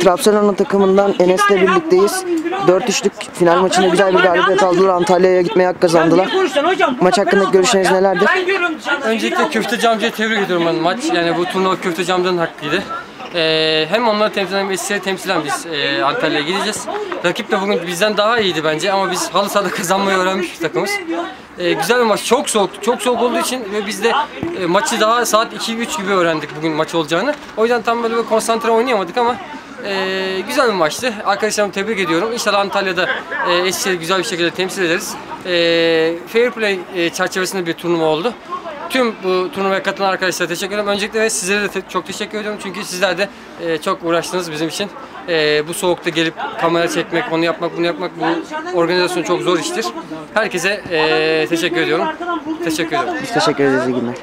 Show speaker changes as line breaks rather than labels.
Trabzon'un takımından Enes'le birlikteyiz. 4-3'lük final maçında güzel bir galibiyet aldılar. Antalya'ya gitmeye hak kazandılar. Maç hakkındaki görüşleriniz nelerdir?
Öncelikle Köfteci amcayı tebrik ediyorum ben maç. Yani bu turnuva Köfteci amcanın hakkıydı. Ee, hem onları temsilen hem Eskişehir'i temsilen biz e, Antalya'ya gideceğiz. Rakip de bugün bizden daha iyiydi bence ama biz halı sahada kazanmayı öğrenmiş bir takımız. Ee, güzel bir maç. Çok soğuk. Çok soğuk olduğu için ve biz de e, maçı daha saat 2-3 gibi öğrendik bugün maç olacağını. O yüzden tam böyle bir konsantre oynayamadık ama e, güzel bir maçtı. Arkadaşlarımı tebrik ediyorum. İnşallah Antalya'da e, Eskişehir'i güzel bir şekilde temsil ederiz. E, fair play e, çerçevesinde bir turnuva oldu. Tüm bu turnuvaya katılan arkadaşlara teşekkür ederim. Öncelikle sizlere de te- çok teşekkür ediyorum. Çünkü sizler de e, çok uğraştınız bizim için. E, bu soğukta gelip kamera çekmek, onu yapmak, bunu yapmak bu organizasyon çok zor iştir. Herkese e, teşekkür ediyorum. Teşekkür ederim.
Biz teşekkür ederiz. İyi günler.